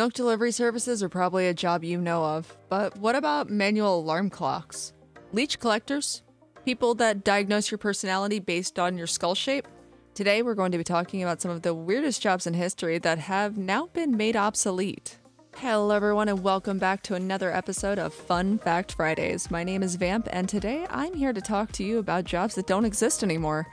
Milk delivery services are probably a job you know of, but what about manual alarm clocks? Leech collectors? People that diagnose your personality based on your skull shape? Today, we're going to be talking about some of the weirdest jobs in history that have now been made obsolete. Hello, everyone, and welcome back to another episode of Fun Fact Fridays. My name is Vamp, and today I'm here to talk to you about jobs that don't exist anymore.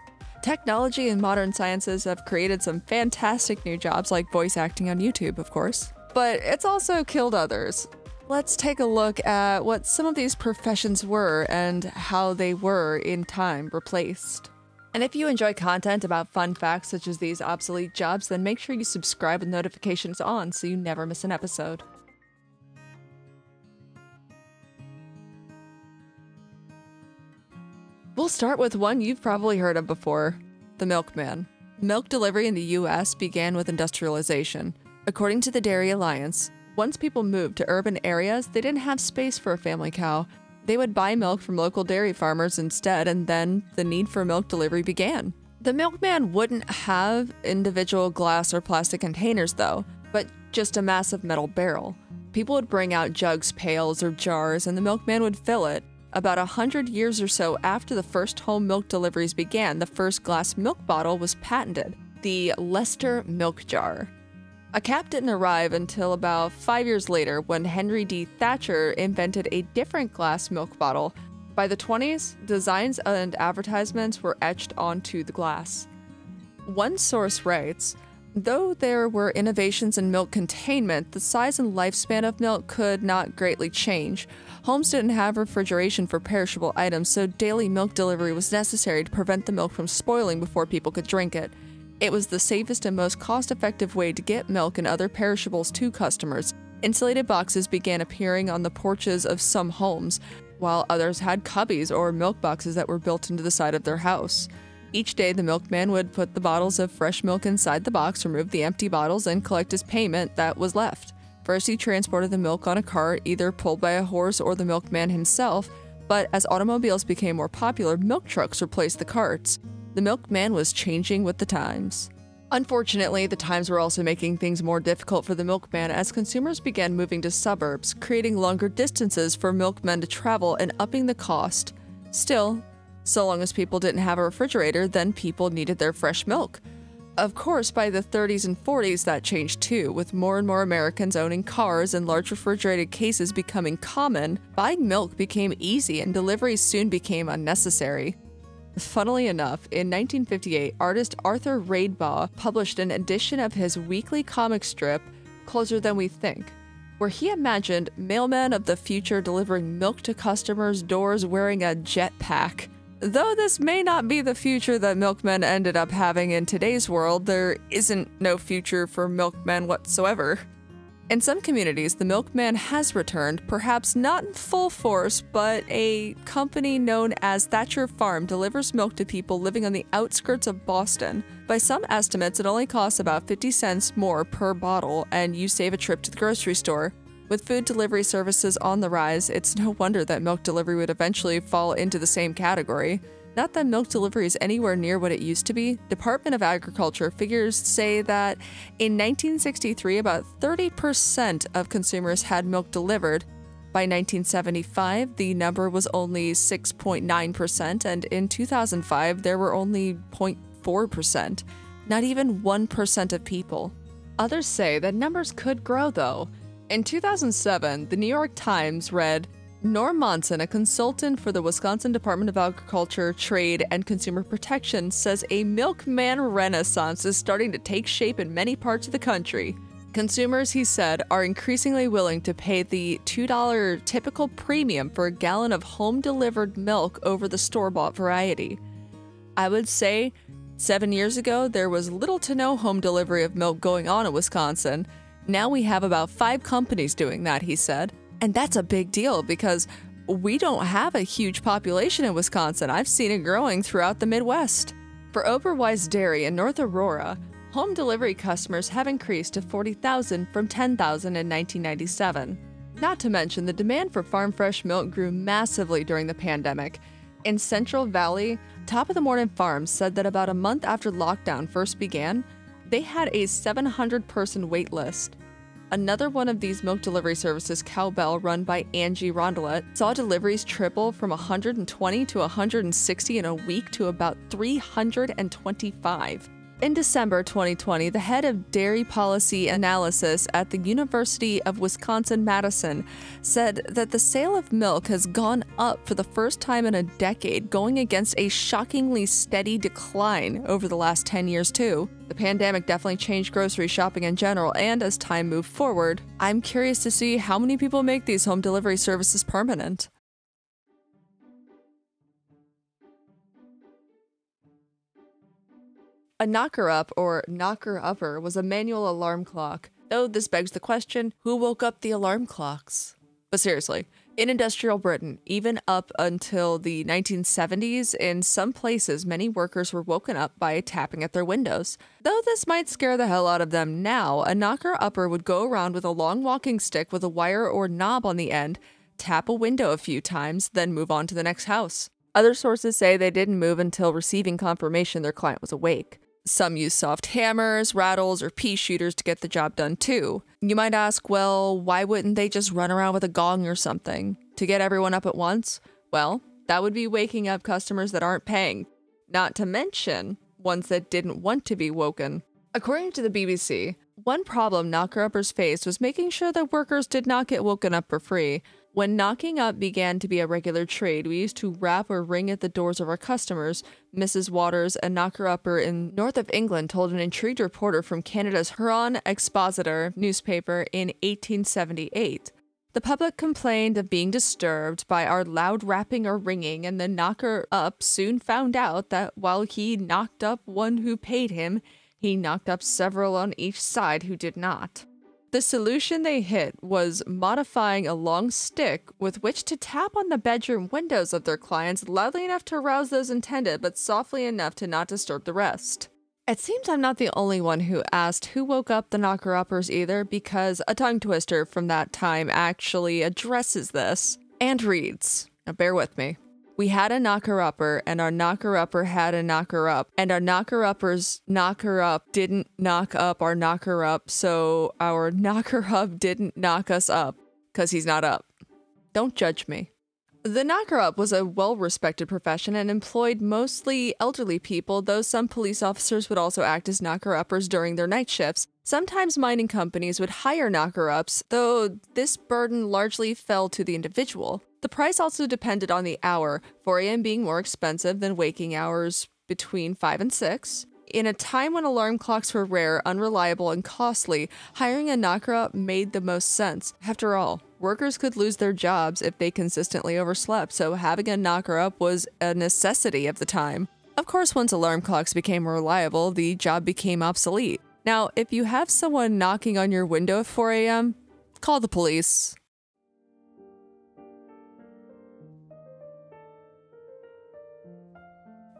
Technology and modern sciences have created some fantastic new jobs like voice acting on YouTube, of course but it's also killed others. Let's take a look at what some of these professions were and how they were in time replaced. And if you enjoy content about fun facts such as these obsolete jobs, then make sure you subscribe with notifications on so you never miss an episode. We'll start with one you've probably heard of before the milkman. Milk delivery in the US began with industrialization. According to the Dairy Alliance, once people moved to urban areas, they didn't have space for a family cow. They would buy milk from local dairy farmers instead, and then the need for milk delivery began. The milkman wouldn't have individual glass or plastic containers, though, but just a massive metal barrel. People would bring out jugs, pails, or jars, and the milkman would fill it. About a hundred years or so after the first home milk deliveries began, the first glass milk bottle was patented the Lester milk jar. A cap didn't arrive until about five years later when Henry D. Thatcher invented a different glass milk bottle. By the 20s, designs and advertisements were etched onto the glass. One source writes Though there were innovations in milk containment, the size and lifespan of milk could not greatly change. Homes didn't have refrigeration for perishable items, so daily milk delivery was necessary to prevent the milk from spoiling before people could drink it. It was the safest and most cost effective way to get milk and other perishables to customers. Insulated boxes began appearing on the porches of some homes, while others had cubbies or milk boxes that were built into the side of their house. Each day, the milkman would put the bottles of fresh milk inside the box, remove the empty bottles, and collect his payment that was left. First, he transported the milk on a cart, either pulled by a horse or the milkman himself, but as automobiles became more popular, milk trucks replaced the carts. The milkman was changing with the times. Unfortunately, the times were also making things more difficult for the milkman as consumers began moving to suburbs, creating longer distances for milkmen to travel and upping the cost. Still, so long as people didn't have a refrigerator, then people needed their fresh milk. Of course, by the 30s and 40s, that changed too, with more and more Americans owning cars and large refrigerated cases becoming common. Buying milk became easy and deliveries soon became unnecessary. Funnily enough, in 1958, artist Arthur Radebaugh published an edition of his weekly comic strip, Closer Than We Think, where he imagined mailmen of the future delivering milk to customers' doors wearing a jetpack. Though this may not be the future that milkmen ended up having in today's world, there isn't no future for milkmen whatsoever. In some communities, the milkman has returned, perhaps not in full force, but a company known as Thatcher Farm delivers milk to people living on the outskirts of Boston. By some estimates, it only costs about 50 cents more per bottle, and you save a trip to the grocery store. With food delivery services on the rise, it's no wonder that milk delivery would eventually fall into the same category. Not that milk delivery is anywhere near what it used to be. Department of Agriculture figures say that in 1963, about 30% of consumers had milk delivered. By 1975, the number was only 6.9%, and in 2005, there were only 0.4%. Not even 1% of people. Others say that numbers could grow, though. In 2007, the New York Times read, Norm Monson, a consultant for the Wisconsin Department of Agriculture, Trade, and Consumer Protection, says a milkman renaissance is starting to take shape in many parts of the country. Consumers, he said, are increasingly willing to pay the $2 typical premium for a gallon of home delivered milk over the store bought variety. I would say seven years ago, there was little to no home delivery of milk going on in Wisconsin. Now we have about five companies doing that, he said. And that's a big deal because we don't have a huge population in Wisconsin. I've seen it growing throughout the Midwest. For Oberweis Dairy in North Aurora, home delivery customers have increased to 40,000 from 10,000 in 1997. Not to mention, the demand for farm fresh milk grew massively during the pandemic. In Central Valley, Top of the Morning Farms said that about a month after lockdown first began, they had a 700 person wait list. Another one of these milk delivery services, Cowbell, run by Angie Rondelet, saw deliveries triple from 120 to 160 in a week to about 325. In December 2020, the head of dairy policy analysis at the University of Wisconsin Madison said that the sale of milk has gone up for the first time in a decade, going against a shockingly steady decline over the last 10 years, too. The pandemic definitely changed grocery shopping in general, and as time moved forward, I'm curious to see how many people make these home delivery services permanent. A knocker up or knocker upper was a manual alarm clock, though this begs the question who woke up the alarm clocks? But seriously, in industrial Britain, even up until the 1970s, in some places, many workers were woken up by tapping at their windows. Though this might scare the hell out of them now, a knocker upper would go around with a long walking stick with a wire or knob on the end, tap a window a few times, then move on to the next house. Other sources say they didn't move until receiving confirmation their client was awake. Some use soft hammers, rattles, or pea shooters to get the job done too. You might ask, well, why wouldn't they just run around with a gong or something? To get everyone up at once? Well, that would be waking up customers that aren't paying. Not to mention ones that didn't want to be woken. According to the BBC, one problem knocker uppers faced was making sure that workers did not get woken up for free. When knocking up began to be a regular trade, we used to rap or ring at the doors of our customers. Mrs. Waters, a knocker upper in north of England, told an intrigued reporter from Canada's Huron Expositor newspaper in 1878. The public complained of being disturbed by our loud rapping or ringing, and the knocker up soon found out that while he knocked up one who paid him, he knocked up several on each side who did not. The solution they hit was modifying a long stick with which to tap on the bedroom windows of their clients loudly enough to arouse those intended, but softly enough to not disturb the rest. It seems I'm not the only one who asked who woke up the knocker uppers either, because a tongue twister from that time actually addresses this and reads. Now, bear with me. We had a knocker upper, and our knocker upper had a knocker up, and our knocker uppers knocker up didn't knock up our knocker up, so our knocker up didn't knock us up because he's not up. Don't judge me. The knocker up was a well respected profession and employed mostly elderly people, though some police officers would also act as knocker uppers during their night shifts. Sometimes mining companies would hire knocker ups, though this burden largely fell to the individual. The price also depended on the hour, 4 a.m. being more expensive than waking hours between 5 and 6. In a time when alarm clocks were rare, unreliable, and costly, hiring a knocker made the most sense. After all, workers could lose their jobs if they consistently overslept, so having a knocker up was a necessity of the time. Of course, once alarm clocks became reliable, the job became obsolete. Now, if you have someone knocking on your window at 4 a.m., call the police.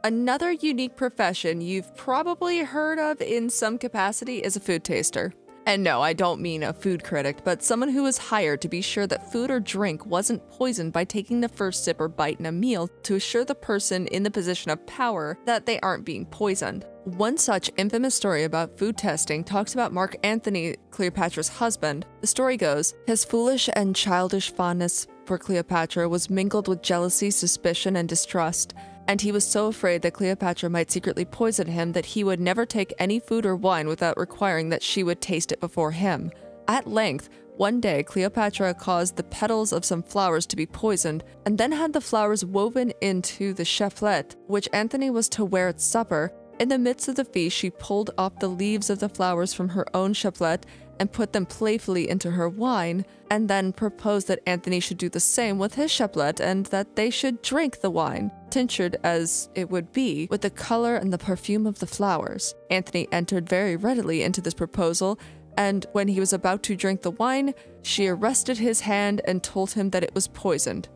Another unique profession you've probably heard of in some capacity is a food taster. And no, I don't mean a food critic, but someone who was hired to be sure that food or drink wasn't poisoned by taking the first sip or bite in a meal to assure the person in the position of power that they aren't being poisoned. One such infamous story about food testing talks about Mark Antony, Cleopatra's husband. The story goes his foolish and childish fondness for Cleopatra was mingled with jealousy, suspicion, and distrust and he was so afraid that Cleopatra might secretly poison him that he would never take any food or wine without requiring that she would taste it before him. At length, one day Cleopatra caused the petals of some flowers to be poisoned, and then had the flowers woven into the chaplet, which Antony was to wear at supper. In the midst of the feast, she pulled off the leaves of the flowers from her own chaplet and put them playfully into her wine, and then proposed that Antony should do the same with his chaplet and that they should drink the wine, tinctured as it would be with the color and the perfume of the flowers. Antony entered very readily into this proposal, and when he was about to drink the wine, she arrested his hand and told him that it was poisoned.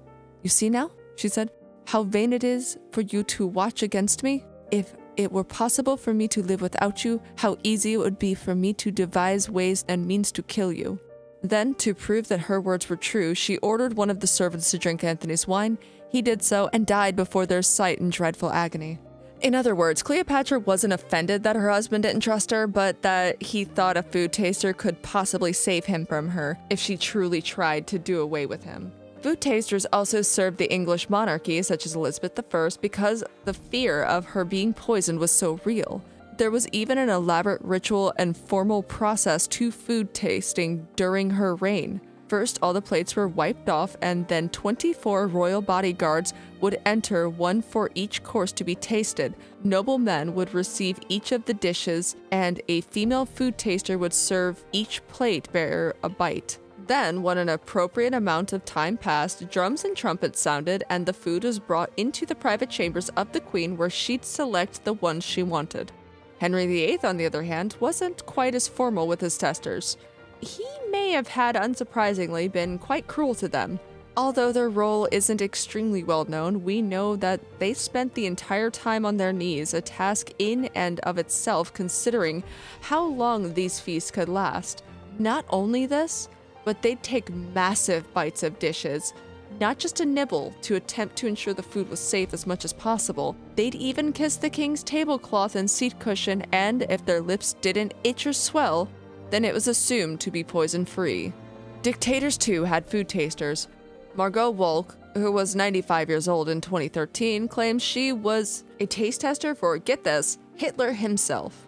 You see now, she said, how vain it is for you to watch against me? If it were possible for me to live without you, how easy it would be for me to devise ways and means to kill you. Then, to prove that her words were true, she ordered one of the servants to drink Antony's wine. He did so and died before their sight in dreadful agony. In other words, Cleopatra wasn't offended that her husband didn't trust her, but that he thought a food taster could possibly save him from her if she truly tried to do away with him. Food tasters also served the English monarchy, such as Elizabeth I, because the fear of her being poisoned was so real. There was even an elaborate ritual and formal process to food tasting during her reign. First, all the plates were wiped off, and then 24 royal bodyguards would enter, one for each course to be tasted. Noblemen would receive each of the dishes, and a female food taster would serve each plate bearer a bite. Then, when an appropriate amount of time passed, drums and trumpets sounded, and the food was brought into the private chambers of the queen where she'd select the ones she wanted. Henry VIII, on the other hand, wasn't quite as formal with his testers he may have had, unsurprisingly, been quite cruel to them. Although their role isn't extremely well known, we know that they spent the entire time on their knees, a task in and of itself considering how long these feasts could last. Not only this, but they'd take massive bites of dishes, not just a nibble to attempt to ensure the food was safe as much as possible. They'd even kiss the king's tablecloth and seat cushion, and if their lips didn't itch or swell, then it was assumed to be poison free. Dictators too had food tasters. Margot Wolk, who was 95 years old in 2013, claims she was a taste tester for, get this, Hitler himself.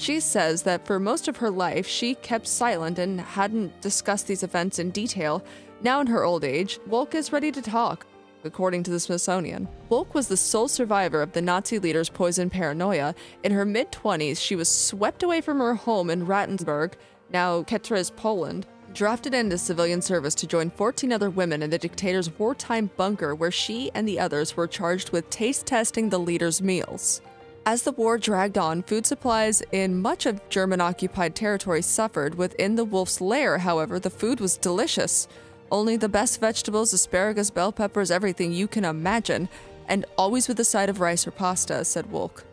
She says that for most of her life, she kept silent and hadn't discussed these events in detail. Now, in her old age, Wolk is ready to talk according to the Smithsonian. Wolk was the sole survivor of the Nazi leader's poison paranoia. In her mid 20s, she was swept away from her home in Rastenburg, now Katowice, Poland, drafted into civilian service to join 14 other women in the dictator's wartime bunker, where she and the others were charged with taste testing the leader's meals. As the war dragged on, food supplies in much of German occupied territory suffered. Within the wolf's lair, however, the food was delicious. Only the best vegetables, asparagus, bell peppers, everything you can imagine, and always with a side of rice or pasta, said Wolk.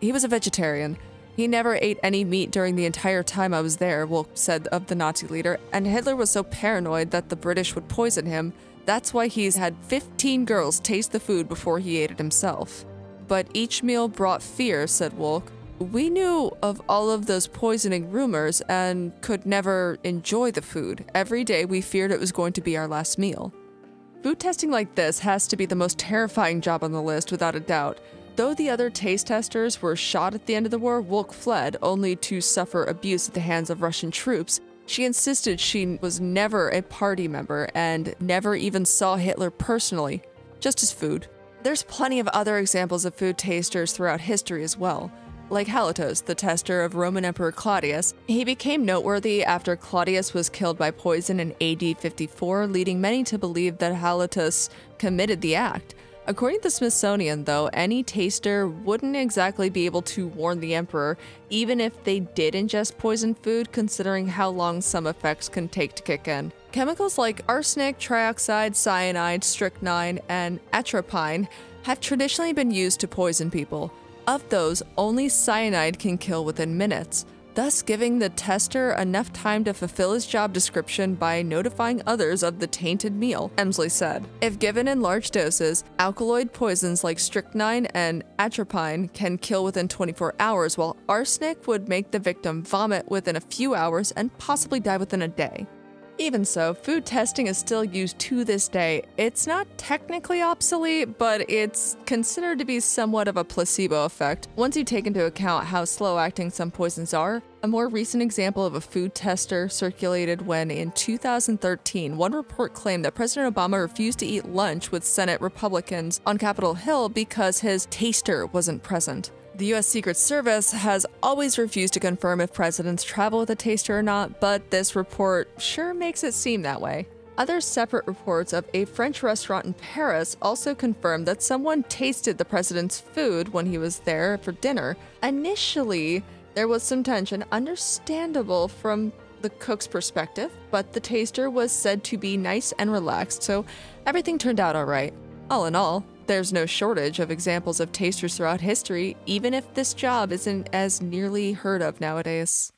He was a vegetarian. He never ate any meat during the entire time I was there, Wolk said of the Nazi leader, and Hitler was so paranoid that the British would poison him. That's why he's had 15 girls taste the food before he ate it himself. But each meal brought fear, said Wolk. We knew of all of those poisoning rumors and could never enjoy the food. Every day we feared it was going to be our last meal. Food testing like this has to be the most terrifying job on the list, without a doubt. Though the other taste testers were shot at the end of the war, Wolk fled, only to suffer abuse at the hands of Russian troops. She insisted she was never a party member and never even saw Hitler personally, just as food. There's plenty of other examples of food tasters throughout history as well. Like Halotus, the tester of Roman Emperor Claudius, he became noteworthy after Claudius was killed by poison in AD 54, leading many to believe that Halotus committed the act. According to the Smithsonian, though, any taster wouldn't exactly be able to warn the Emperor, even if they did ingest poisoned food, considering how long some effects can take to kick in. Chemicals like arsenic, trioxide, cyanide, strychnine, and atropine have traditionally been used to poison people. Of those, only cyanide can kill within minutes, thus giving the tester enough time to fulfill his job description by notifying others of the tainted meal, Emslie said. If given in large doses, alkaloid poisons like strychnine and atropine can kill within 24 hours, while arsenic would make the victim vomit within a few hours and possibly die within a day. Even so, food testing is still used to this day. It's not technically obsolete, but it's considered to be somewhat of a placebo effect. Once you take into account how slow acting some poisons are, a more recent example of a food tester circulated when, in 2013, one report claimed that President Obama refused to eat lunch with Senate Republicans on Capitol Hill because his taster wasn't present. The US Secret Service has always refused to confirm if presidents travel with a taster or not, but this report sure makes it seem that way. Other separate reports of a French restaurant in Paris also confirmed that someone tasted the president's food when he was there for dinner. Initially, there was some tension, understandable from the cook's perspective, but the taster was said to be nice and relaxed, so everything turned out alright. All in all, there's no shortage of examples of tasters throughout history, even if this job isn't as nearly heard of nowadays.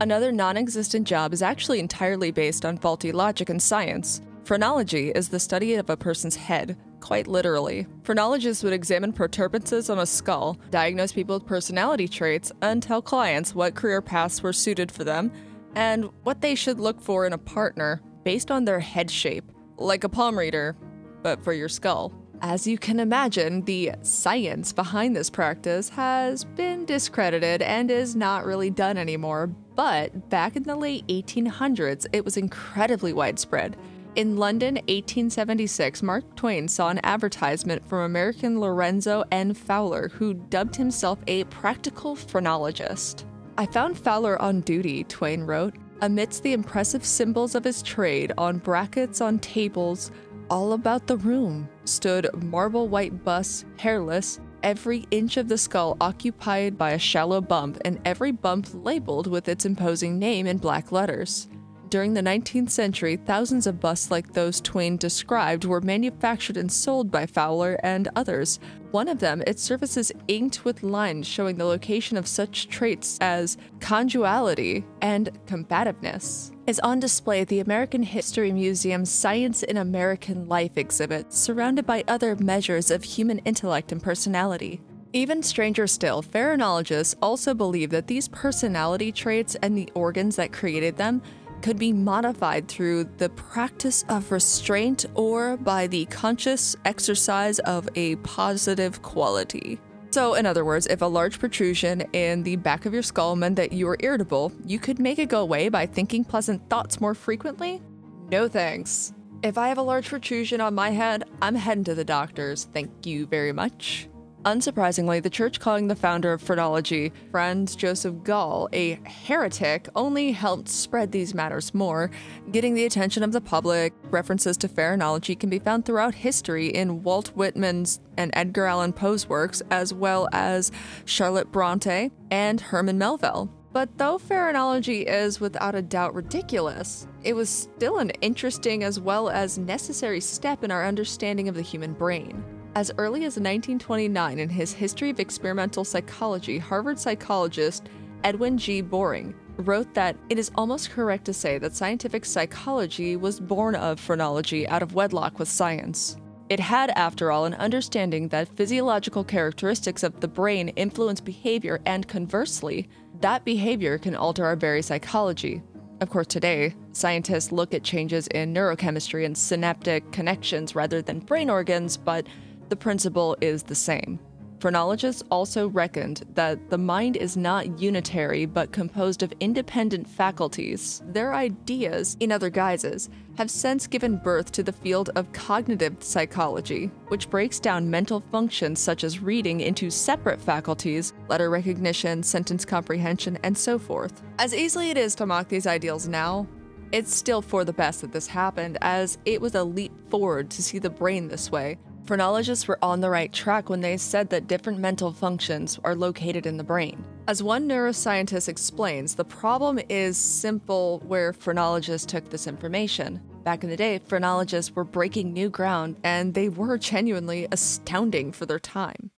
Another non existent job is actually entirely based on faulty logic and science. Phrenology is the study of a person's head, quite literally. Phrenologists would examine protuberances on a skull, diagnose people with personality traits, and tell clients what career paths were suited for them and what they should look for in a partner based on their head shape, like a palm reader, but for your skull. As you can imagine, the science behind this practice has been discredited and is not really done anymore, but back in the late 1800s, it was incredibly widespread. In London, 1876, Mark Twain saw an advertisement from American Lorenzo N. Fowler, who dubbed himself a practical phrenologist. I found Fowler on duty, Twain wrote, amidst the impressive symbols of his trade on brackets on tables all about the room stood marble white busts, hairless, every inch of the skull occupied by a shallow bump, and every bump labeled with its imposing name in black letters. During the 19th century, thousands of busts like those Twain described were manufactured and sold by Fowler and others. One of them, its surface is inked with lines showing the location of such traits as conjugality and combativeness, is on display at the American History Museum's Science in American Life exhibit, surrounded by other measures of human intellect and personality. Even stranger still, phrenologists also believe that these personality traits and the organs that created them could be modified through the practice of restraint or by the conscious exercise of a positive quality. So, in other words, if a large protrusion in the back of your skull meant that you were irritable, you could make it go away by thinking pleasant thoughts more frequently? No thanks. If I have a large protrusion on my head, I'm heading to the doctors. Thank you very much. Unsurprisingly, the church calling the founder of phrenology, Franz Joseph Gall, a heretic, only helped spread these matters more, getting the attention of the public. References to phrenology can be found throughout history in Walt Whitman's and Edgar Allan Poe's works, as well as Charlotte Bronte and Herman Melville. But though phrenology is without a doubt ridiculous, it was still an interesting as well as necessary step in our understanding of the human brain. As early as 1929, in his History of Experimental Psychology, Harvard psychologist Edwin G. Boring wrote that it is almost correct to say that scientific psychology was born of phrenology out of wedlock with science. It had, after all, an understanding that physiological characteristics of the brain influence behavior, and conversely, that behavior can alter our very psychology. Of course, today, scientists look at changes in neurochemistry and synaptic connections rather than brain organs, but the principle is the same. Phrenologists also reckoned that the mind is not unitary but composed of independent faculties. Their ideas, in other guises, have since given birth to the field of cognitive psychology, which breaks down mental functions such as reading into separate faculties, letter recognition, sentence comprehension, and so forth. As easily it is to mock these ideals now, it's still for the best that this happened, as it was a leap forward to see the brain this way, Phrenologists were on the right track when they said that different mental functions are located in the brain. As one neuroscientist explains, the problem is simple where phrenologists took this information. Back in the day, phrenologists were breaking new ground and they were genuinely astounding for their time.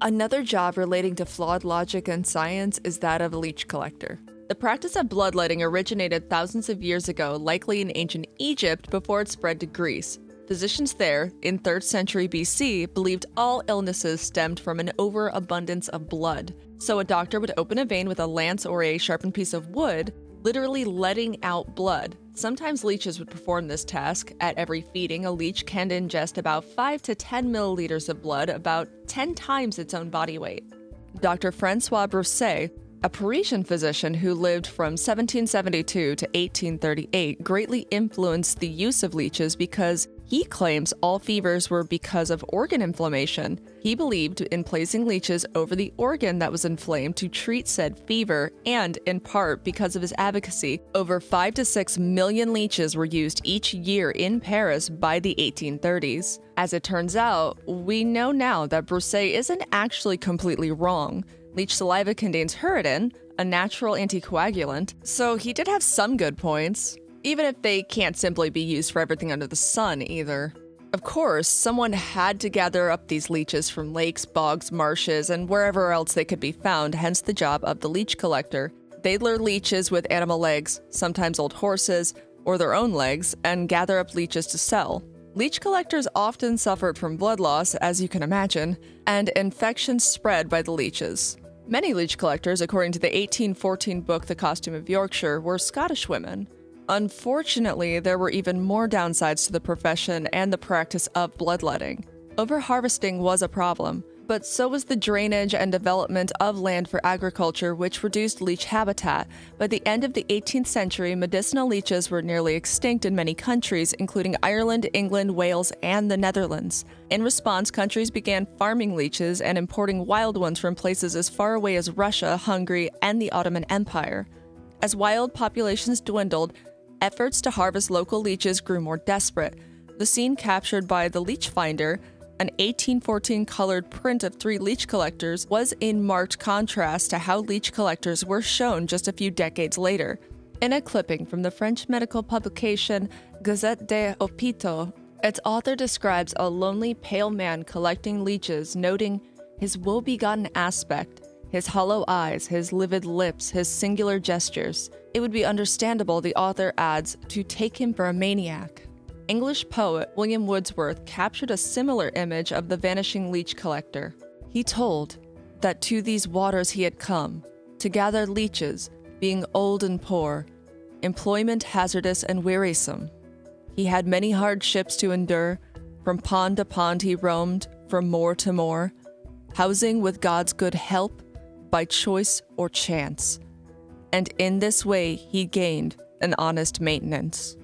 Another job relating to flawed logic and science is that of a leech collector. The practice of bloodletting originated thousands of years ago, likely in ancient Egypt before it spread to Greece. Physicians there, in 3rd century BC, believed all illnesses stemmed from an overabundance of blood. So a doctor would open a vein with a lance or a sharpened piece of wood, literally letting out blood. Sometimes leeches would perform this task. At every feeding, a leech can ingest about 5 to 10 milliliters of blood, about 10 times its own body weight. Dr. Francois Broussais a Parisian physician who lived from 1772 to 1838 greatly influenced the use of leeches because he claims all fevers were because of organ inflammation. He believed in placing leeches over the organ that was inflamed to treat said fever, and in part because of his advocacy, over 5 to 6 million leeches were used each year in Paris by the 1830s. As it turns out, we know now that Broussais isn't actually completely wrong. Leech saliva contains hirudin, a natural anticoagulant, so he did have some good points, even if they can't simply be used for everything under the sun either. Of course, someone had to gather up these leeches from lakes, bogs, marshes, and wherever else they could be found, hence the job of the leech collector. They'd lure leeches with animal legs, sometimes old horses, or their own legs, and gather up leeches to sell. Leech collectors often suffered from blood loss, as you can imagine, and infections spread by the leeches. Many leech collectors, according to the 1814 book The Costume of Yorkshire, were Scottish women. Unfortunately, there were even more downsides to the profession and the practice of bloodletting. Overharvesting was a problem, but so was the drainage and development of land for agriculture, which reduced leech habitat. By the end of the 18th century, medicinal leeches were nearly extinct in many countries, including Ireland, England, Wales, and the Netherlands. In response, countries began farming leeches and importing wild ones from places as far away as Russia, Hungary, and the Ottoman Empire. As wild populations dwindled, efforts to harvest local leeches grew more desperate. The scene captured by the Leech Finder an 1814 colored print of three leech collectors was in marked contrast to how leech collectors were shown just a few decades later. In a clipping from the French medical publication Gazette des Hôpitaux, its author describes a lonely, pale man collecting leeches, noting his woe-begotten aspect, his hollow eyes, his livid lips, his singular gestures. It would be understandable, the author adds, to take him for a maniac. English poet William Wordsworth captured a similar image of the vanishing leech collector. He told that to these waters he had come, to gather leeches, being old and poor, employment hazardous and wearisome. He had many hardships to endure, from pond to pond he roamed, from moor to moor, housing with God's good help, by choice or chance. And in this way he gained an honest maintenance.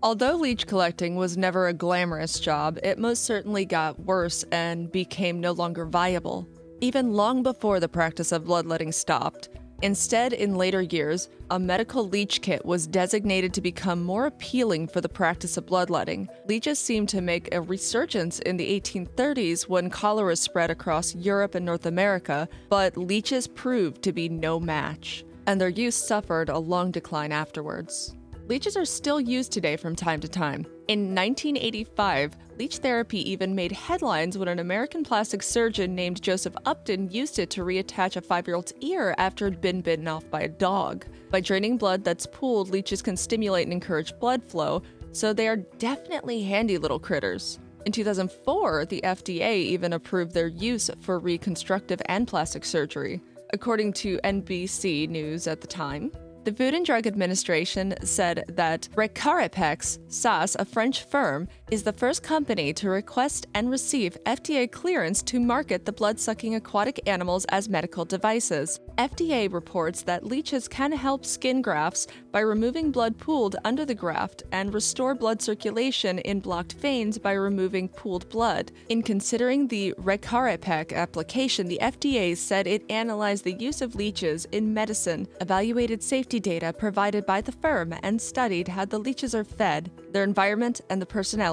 Although leech collecting was never a glamorous job, it most certainly got worse and became no longer viable, even long before the practice of bloodletting stopped. Instead, in later years, a medical leech kit was designated to become more appealing for the practice of bloodletting. Leeches seemed to make a resurgence in the 1830s when cholera spread across Europe and North America, but leeches proved to be no match, and their use suffered a long decline afterwards. Leeches are still used today from time to time. In 1985, leech therapy even made headlines when an American plastic surgeon named Joseph Upton used it to reattach a five year old's ear after it had been bitten off by a dog. By draining blood that's pooled, leeches can stimulate and encourage blood flow, so they are definitely handy little critters. In 2004, the FDA even approved their use for reconstructive and plastic surgery, according to NBC News at the time. The Food and Drug Administration said that Ricarimpex SAS, a French firm, is the first company to request and receive FDA clearance to market the blood sucking aquatic animals as medical devices. FDA reports that leeches can help skin grafts by removing blood pooled under the graft and restore blood circulation in blocked veins by removing pooled blood. In considering the Ricarimpex application, the FDA said it analyzed the use of leeches in medicine, evaluated safety data provided by the firm, and studied how the leeches are fed, their environment, and the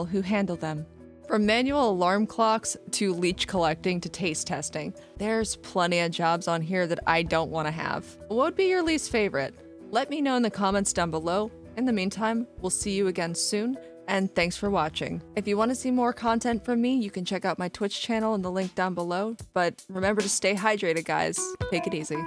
who handle them. From manual alarm clocks to leech collecting to taste testing, there's plenty of jobs on here that I don't want to have. What would be your least favorite? Let me know in the comments down below. In the meantime, we'll see you again soon, and thanks for watching. If you want to see more content from me, you can check out my Twitch channel in the link down below, but remember to stay hydrated, guys. Take it easy.